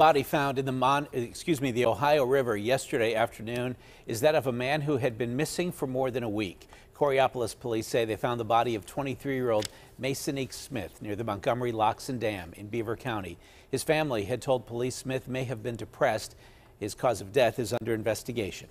Body found in the Mon, excuse me, the Ohio River yesterday afternoon is that of a man who had been missing for more than a week. Coraopolis police say they found the body of 23-year-old Masonique Smith near the Montgomery Locks and Dam in Beaver County. His family had told police Smith may have been depressed. His cause of death is under investigation.